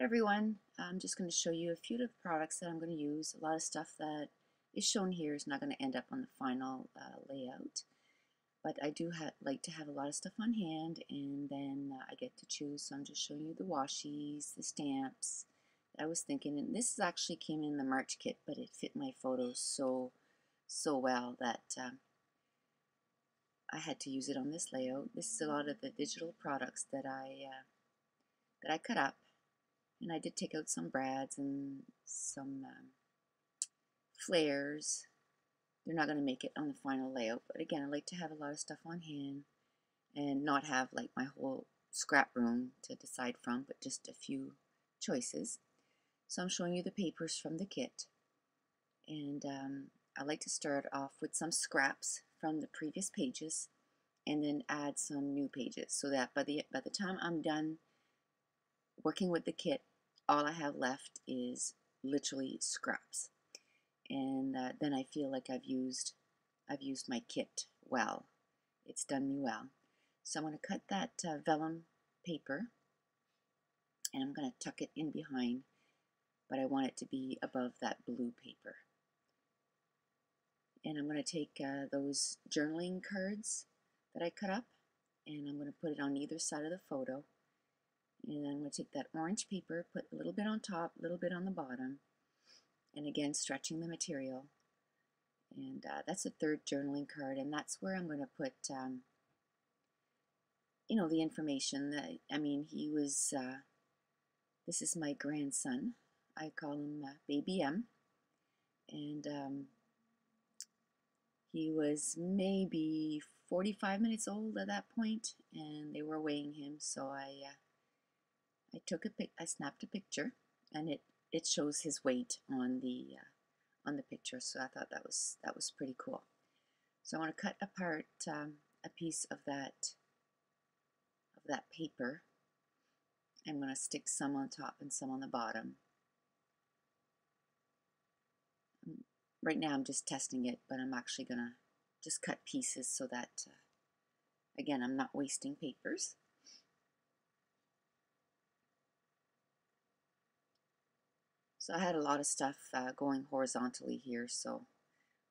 Everyone, I'm just going to show you a few of the products that I'm going to use. A lot of stuff that is shown here is not going to end up on the final uh, layout, but I do like to have a lot of stuff on hand and then uh, I get to choose. So I'm just showing you the washies, the stamps. I was thinking, and this actually came in the March kit, but it fit my photos so, so well that um, I had to use it on this layout. This is a lot of the digital products that I, uh, that I cut up and I did take out some brads and some um, flares. They're not going to make it on the final layout, but again, I like to have a lot of stuff on hand and not have like my whole scrap room to decide from, but just a few choices. So I'm showing you the papers from the kit. And um, I like to start off with some scraps from the previous pages and then add some new pages so that by the, by the time I'm done working with the kit, all I have left is literally scraps. And uh, then I feel like I've used, I've used my kit well. It's done me well. So I'm going to cut that uh, vellum paper and I'm going to tuck it in behind, but I want it to be above that blue paper. And I'm going to take uh, those journaling cards that I cut up and I'm going to put it on either side of the photo and I'm going to take that orange paper, put a little bit on top, a little bit on the bottom, and again stretching the material. And uh, that's the third journaling card, and that's where I'm going to put, um, you know, the information that, I mean, he was, uh, this is my grandson. I call him uh, Baby M. And um, he was maybe 45 minutes old at that point, and they were weighing him, so I uh, I took a pic, I snapped a picture, and it it shows his weight on the uh, on the picture. So I thought that was that was pretty cool. So I want to cut apart um, a piece of that of that paper. I'm going to stick some on top and some on the bottom. Right now I'm just testing it, but I'm actually going to just cut pieces so that, uh, again, I'm not wasting papers. So I had a lot of stuff uh, going horizontally here, so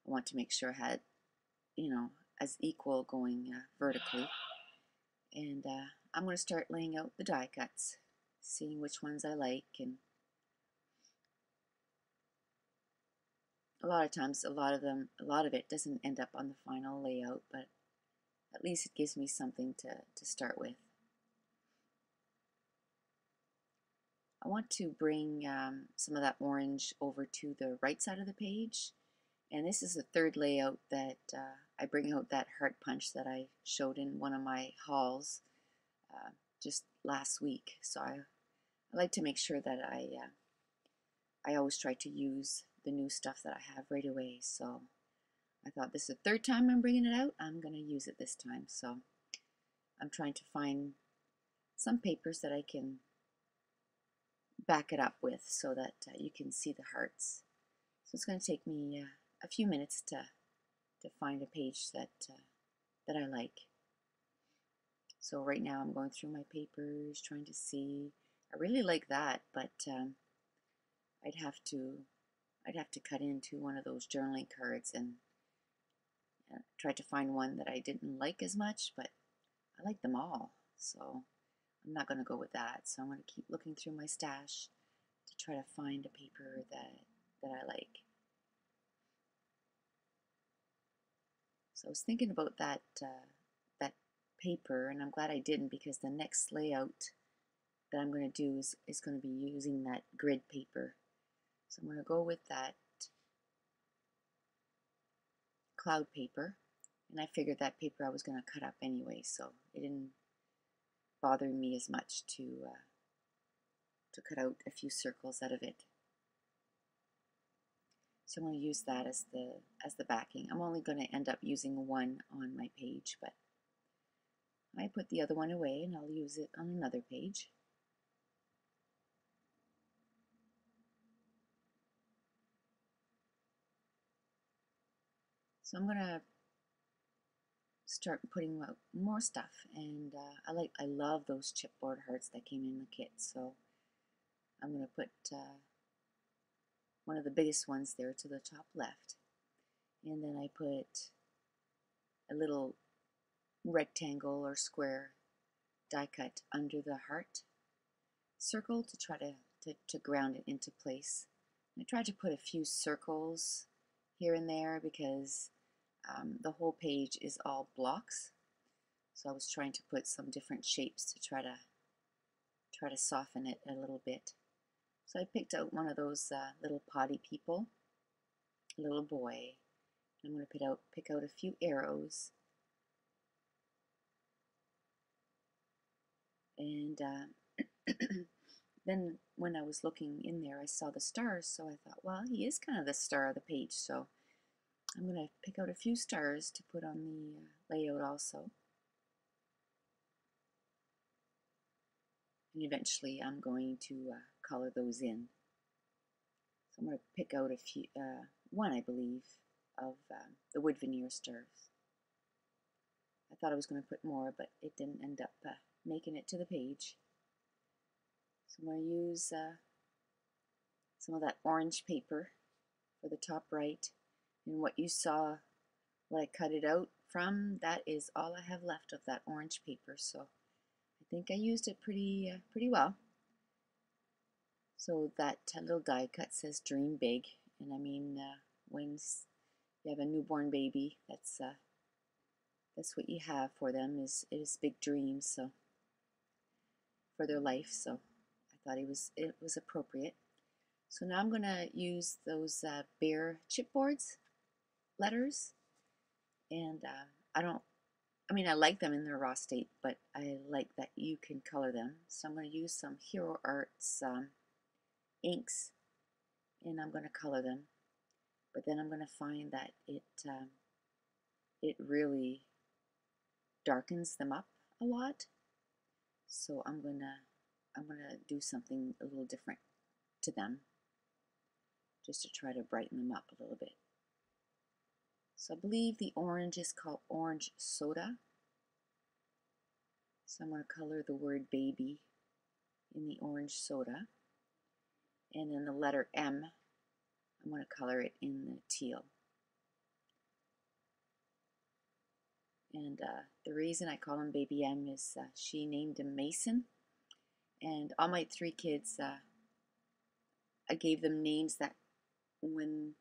I want to make sure I had, you know, as equal going uh, vertically. And uh, I'm going to start laying out the die cuts, seeing which ones I like. And a lot of times, a lot of them, a lot of it doesn't end up on the final layout, but at least it gives me something to, to start with. I want to bring um, some of that orange over to the right side of the page. And this is the third layout that uh, I bring out that heart punch that I showed in one of my hauls uh, just last week. So I, I, like to make sure that I, uh, I always try to use the new stuff that I have right away. So I thought this is the third time I'm bringing it out. I'm going to use it this time. So I'm trying to find some papers that I can back it up with so that uh, you can see the hearts. So it's going to take me uh, a few minutes to, to find a page that, uh, that I like. So right now I'm going through my papers, trying to see. I really like that, but um, I'd have to I'd have to cut into one of those journaling cards and uh, try to find one that I didn't like as much, but I like them all. So I'm not going to go with that. So I'm going to keep looking through my stash to try to find a paper that, that I like. So I was thinking about that, uh, that paper, and I'm glad I didn't because the next layout that I'm going to do is, is going to be using that grid paper. So I'm going to go with that cloud paper, and I figured that paper I was going to cut up anyway, so it didn't bothering me as much to uh, to cut out a few circles out of it. So I'm going to use that as the as the backing. I'm only going to end up using one on my page, but I put the other one away and I'll use it on another page. So I'm going to start putting more stuff and uh, I like I love those chipboard hearts that came in the kit so I'm going to put uh, one of the biggest ones there to the top left. And then I put a little rectangle or square die cut under the heart circle to try to, to, to ground it into place. I tried to put a few circles here and there because um, the whole page is all blocks. So I was trying to put some different shapes to try to try to soften it a little bit. So I picked out one of those uh, little potty people, a little boy. I'm going to pick out, pick out a few arrows. And uh, then when I was looking in there, I saw the stars, so I thought, well, he is kind of the star of the page, so I'm going to pick out a few stars to put on the uh, layout also. And eventually I'm going to uh, color those in. So I'm going to pick out a few, uh, one I believe, of um, the wood veneer stars. I thought I was going to put more, but it didn't end up uh, making it to the page. So I'm going to use uh, some of that orange paper for the top right. And what you saw, what I cut it out from, that is all I have left of that orange paper. So I think I used it pretty, uh, pretty well. So that little die cut says dream big. And I mean, uh, when you have a newborn baby, that's uh, that's what you have for them is is big dreams. So for their life. So I thought it was it was appropriate. So now I'm going to use those uh, bare chipboards letters, and uh, I don't. I mean, I like them in their raw state, but I like that you can color them. So I'm going to use some Hero Arts um, inks, and I'm going to color them. But then I'm going to find that it um, it really darkens them up a lot. So I'm gonna I'm gonna do something a little different to them just to try to brighten them up a little bit. So I believe the orange is called orange soda. So I'm going to color the word baby in the orange soda. And then the letter M, I'm going to color it in the teal. And uh, the reason I call him Baby M is uh, she named him Mason. And all my three kids, uh, I gave them names that when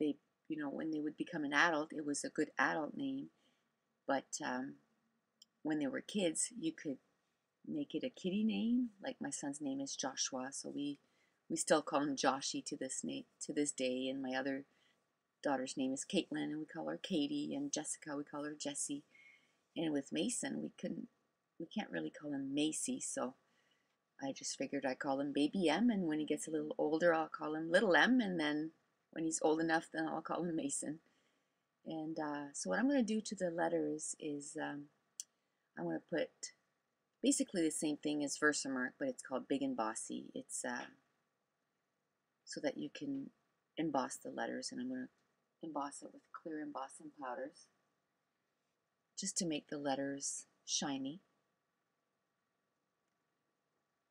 they, you know, when they would become an adult, it was a good adult name. But um, when they were kids, you could make it a kitty name. Like my son's name is Joshua, so we we still call him Joshy to this name to this day. And my other daughter's name is Caitlin, and we call her Katie, and Jessica, we call her Jessie. And with Mason, we couldn't, we can't really call him Macy, so I just figured I'd call him Baby M, and when he gets a little older, I'll call him Little M, and then when he's old enough, then I'll call him Mason. And uh, so what I'm going to do to the letters is um, I'm going to put basically the same thing as Versamark, but it's called Big and Bossy. It's uh, so that you can emboss the letters, and I'm going to emboss it with clear embossing powders just to make the letters shiny.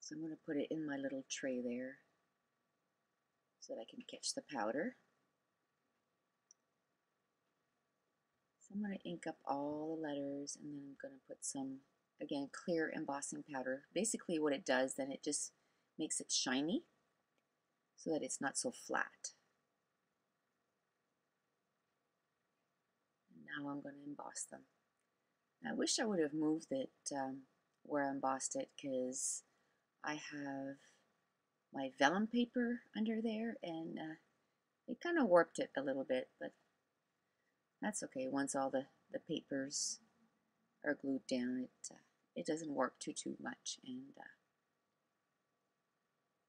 So I'm going to put it in my little tray there so that I can catch the powder. I'm going to ink up all the letters and then I'm going to put some, again, clear embossing powder. Basically what it does, then it just makes it shiny so that it's not so flat. And now I'm going to emboss them. I wish I would have moved it um, where I embossed it because I have my vellum paper under there and uh, it kind of warped it a little bit, but that's okay. Once all the, the papers are glued down, it, uh, it doesn't warp too, too much and uh,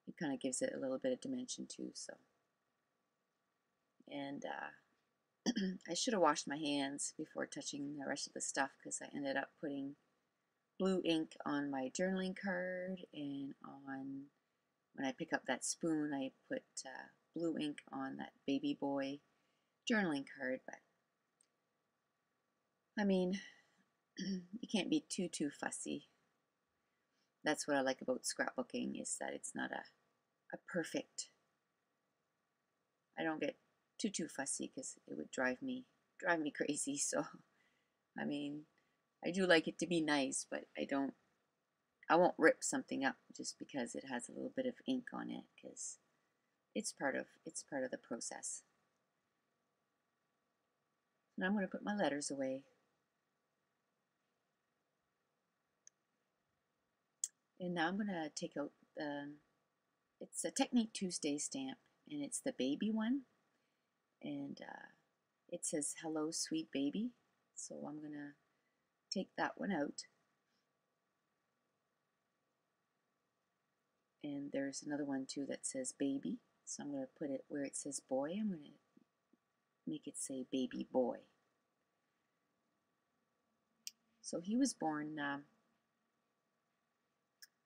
it kind of gives it a little bit of dimension too, so. And uh, I should have washed my hands before touching the rest of the stuff because I ended up putting blue ink on my journaling card and on when I pick up that spoon I put uh, blue ink on that baby boy journaling card but I mean you can't be too too fussy that's what I like about scrapbooking is that it's not a a perfect. I don't get too too fussy because it would drive me drive me crazy. So, I mean, I do like it to be nice, but I don't. I won't rip something up just because it has a little bit of ink on it because it's part of it's part of the process. And I'm going to put my letters away. And now I'm going to take out the, it's a Technique Tuesday stamp, and it's the baby one. And uh, it says, hello, sweet baby. So I'm going to take that one out. And there's another one too that says baby. So I'm going to put it where it says boy. I'm going to make it say baby boy. So he was born um,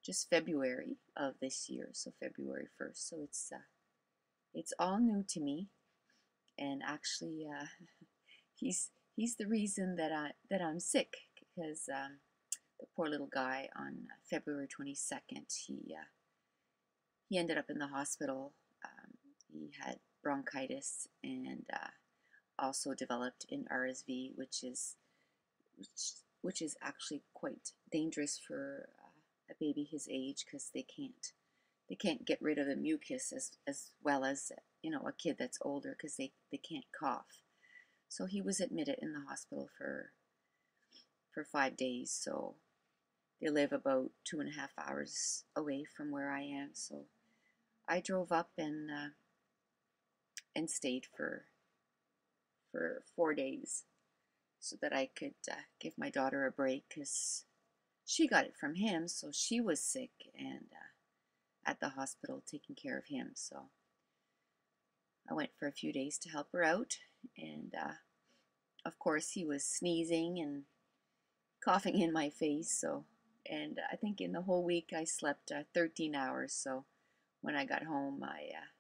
just February of this year, so February 1st. So it's uh, it's all new to me, and actually, uh, he's he's the reason that I that I'm sick because um, the poor little guy on February 22nd he uh, he ended up in the hospital. Um, he had bronchitis and uh, also developed an RSV, which is which which is actually quite dangerous for a baby his age because they can't they can't get rid of the mucus as, as well as you know a kid that's older because they, they can't cough. So he was admitted in the hospital for for five days. So they live about two and a half hours away from where I am. So I drove up and uh, and stayed for for four days so that I could uh, give my daughter a break because she got it from him, so she was sick and uh, at the hospital taking care of him. So I went for a few days to help her out, and uh, of course he was sneezing and coughing in my face. So, and I think in the whole week I slept uh, 13 hours. So when I got home, I uh,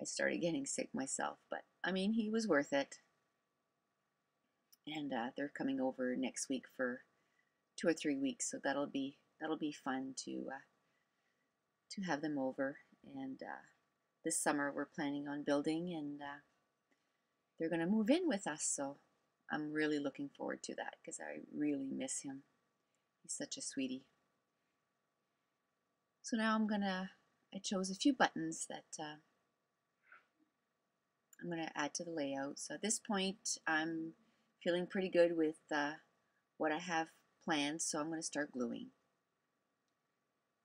I started getting sick myself. But I mean, he was worth it. And uh, they're coming over next week for two or three weeks, so that'll be that'll be fun to uh, to have them over. And uh, this summer we're planning on building, and uh, they're going to move in with us. So I'm really looking forward to that because I really miss him. He's such a sweetie. So now I'm gonna. I chose a few buttons that uh, I'm gonna add to the layout. So at this point, I'm feeling pretty good with uh, what I have planned, so I'm going to start gluing.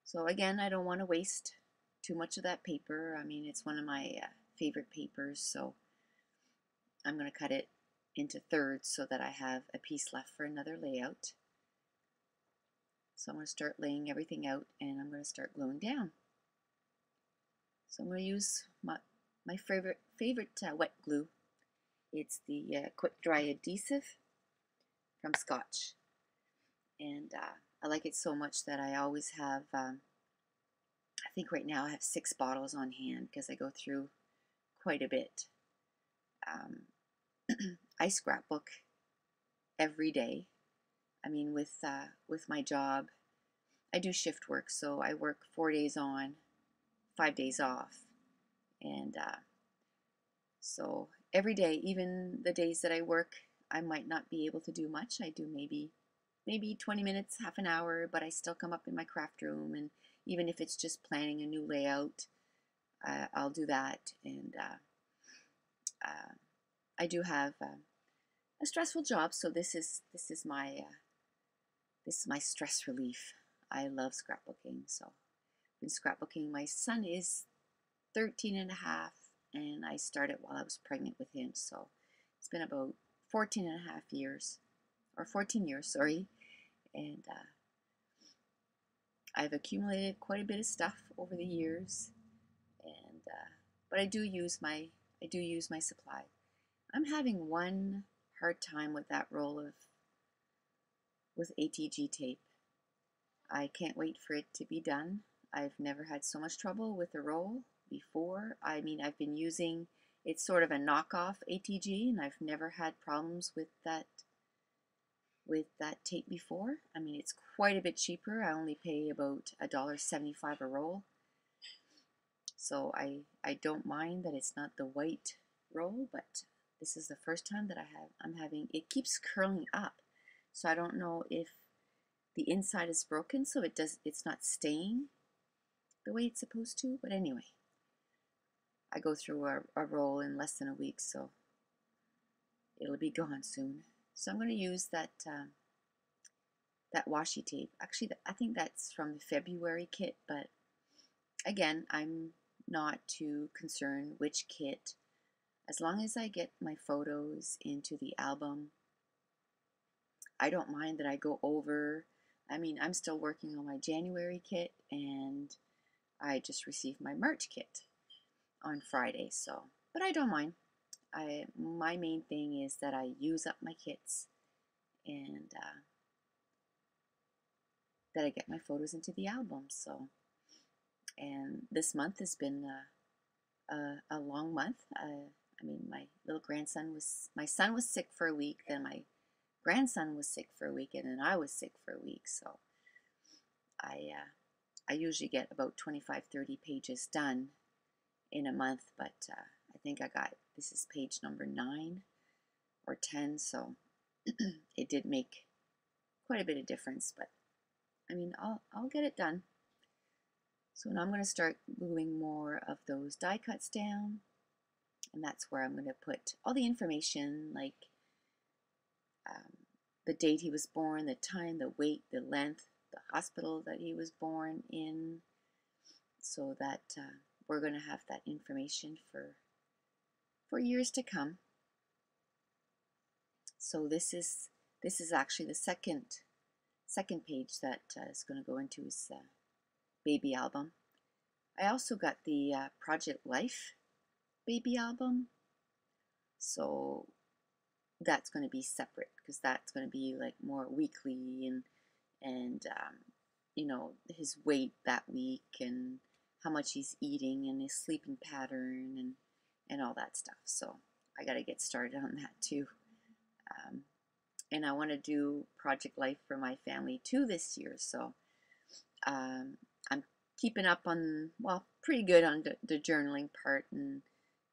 So again, I don't want to waste too much of that paper. I mean, it's one of my uh, favorite papers, so I'm going to cut it into thirds so that I have a piece left for another layout. So I'm going to start laying everything out and I'm going to start gluing down. So I'm going to use my, my favorite, favorite uh, wet glue. It's the uh, Quick Dry Adhesive from Scotch and uh, I like it so much that I always have. Um, I think right now I have six bottles on hand because I go through quite a bit. Um, I scrapbook every day. I mean, with uh, with my job, I do shift work, so I work four days on, five days off, and uh, so every day, even the days that I work, I might not be able to do much. I do maybe maybe 20 minutes, half an hour, but I still come up in my craft room. And even if it's just planning a new layout, uh, I'll do that. And uh, uh, I do have uh, a stressful job, so this is this is my uh, this is my stress relief. I love scrapbooking, so I've been scrapbooking. My son is 13 and a half, and I started while I was pregnant with him, so it's been about 14 and a half years or 14 years, sorry. And uh, I've accumulated quite a bit of stuff over the years, and uh, but I do use my I do use my supply. I'm having one hard time with that roll of with ATG tape. I can't wait for it to be done. I've never had so much trouble with a roll before. I mean, I've been using it's sort of a knockoff ATG, and I've never had problems with that with that tape before. I mean, it's quite a bit cheaper. I only pay about $1.75 a roll. So I, I don't mind that it's not the white roll, but this is the first time that I have, I'm having, it keeps curling up. So I don't know if the inside is broken, so it does, it's not staying the way it's supposed to. But anyway, I go through a, a roll in less than a week, so it'll be gone soon. So I'm going to use that um, that washi tape. Actually, I think that's from the February kit, but again, I'm not too concerned which kit. As long as I get my photos into the album, I don't mind that I go over. I mean, I'm still working on my January kit and I just received my March kit on Friday, so, but I don't mind. I, my main thing is that I use up my kits and uh, that I get my photos into the album. So, and this month has been a, a, a long month. Uh, I mean, my little grandson was, my son was sick for a week, then my grandson was sick for a week, and then I was sick for a week. So, I, uh, I usually get about 25, 30 pages done in a month, but uh, I think I got, this is page number nine or 10, so it did make quite a bit of difference, but I mean, I'll, I'll get it done. So now I'm going to start gluing more of those die cuts down. And that's where I'm going to put all the information like um, the date he was born, the time, the weight, the length, the hospital that he was born in, so that uh, we're going to have that information for for years to come. So this is this is actually the second second page that uh, is going to go into his uh, baby album. I also got the uh, Project Life baby album. So that's going to be separate because that's going to be like more weekly and and um, you know his weight that week and how much he's eating and his sleeping pattern and and all that stuff. So I got to get started on that too. Um, and I want to do Project Life for my family too this year. So um, I'm keeping up on, well, pretty good on the, the journaling part and,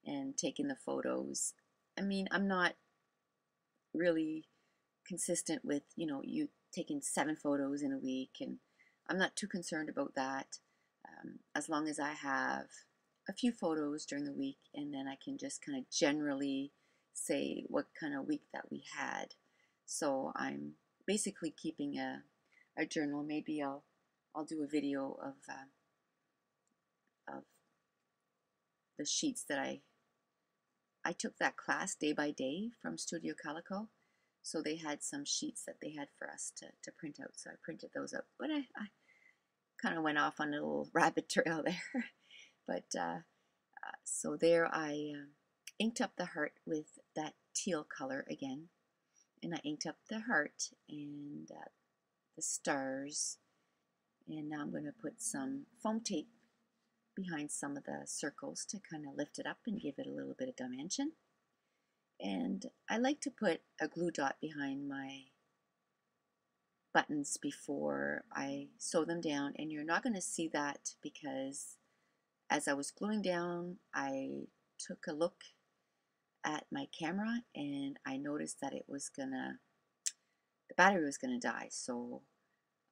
and taking the photos. I mean, I'm not really consistent with, you know, you taking seven photos in a week, and I'm not too concerned about that. Um, as long as I have a few photos during the week, and then I can just kind of generally say what kind of week that we had. So I'm basically keeping a, a journal. Maybe I'll I'll do a video of uh, of the sheets that I I took that class day by day from Studio Calico. So they had some sheets that they had for us to, to print out. So I printed those up. But I, I kind of went off on a little rabbit trail there. But uh, uh, so there I uh, inked up the heart with that teal color again. And I inked up the heart and uh, the stars. And now I'm going to put some foam tape behind some of the circles to kind of lift it up and give it a little bit of dimension. And I like to put a glue dot behind my buttons before I sew them down. And you're not going to see that because as I was gluing down I took a look at my camera and I noticed that it was gonna, the battery was gonna die. So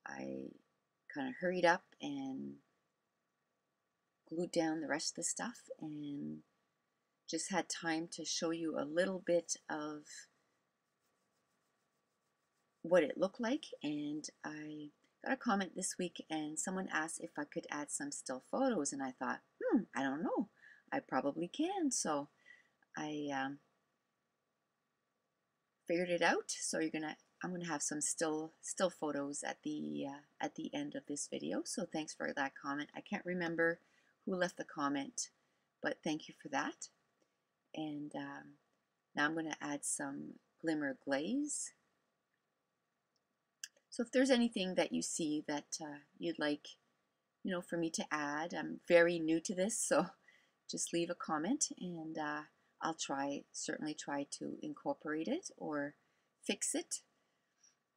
I kind of hurried up and glued down the rest of the stuff and just had time to show you a little bit of what it looked like and I got a comment this week and someone asked if I could add some still photos and I thought hmm I don't know I probably can so I um, figured it out. So you're gonna, I'm gonna have some still still photos at the uh, at the end of this video. So thanks for that comment. I can't remember who left the comment, but thank you for that. And um, now I'm gonna add some glimmer glaze. So if there's anything that you see that uh, you'd like, you know, for me to add, I'm very new to this, so just leave a comment and uh, I'll try, certainly try to incorporate it or fix it.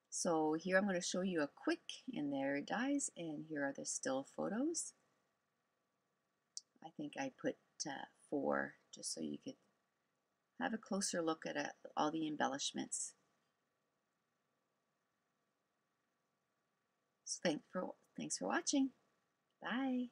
So here I'm going to show you a quick, and there it dies, and here are the still photos I think I put uh, four just so you could have a closer look at uh, all the embellishments. So thanks for, thanks for watching. Bye.